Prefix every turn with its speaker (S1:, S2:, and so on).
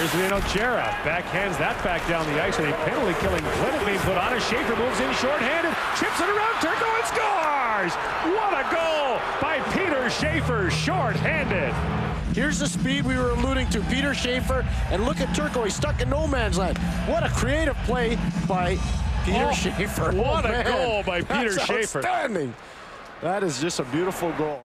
S1: Here's Lionel Chara. Backhands that back down the ice, and a penalty-killing clinic being put on As Schaefer moves in shorthanded, chips it around Turco and scores! What a goal by Peter Schaefer, shorthanded.
S2: Here's the speed we were alluding to. Peter Schaefer, and look at Turco. He's stuck in no man's land. What a creative play by Peter
S1: Oh,
S2: Schaefer.
S1: what
S2: oh,
S1: a goal by Peter
S2: That's
S1: Schaefer.
S2: Outstanding. That is just a beautiful goal.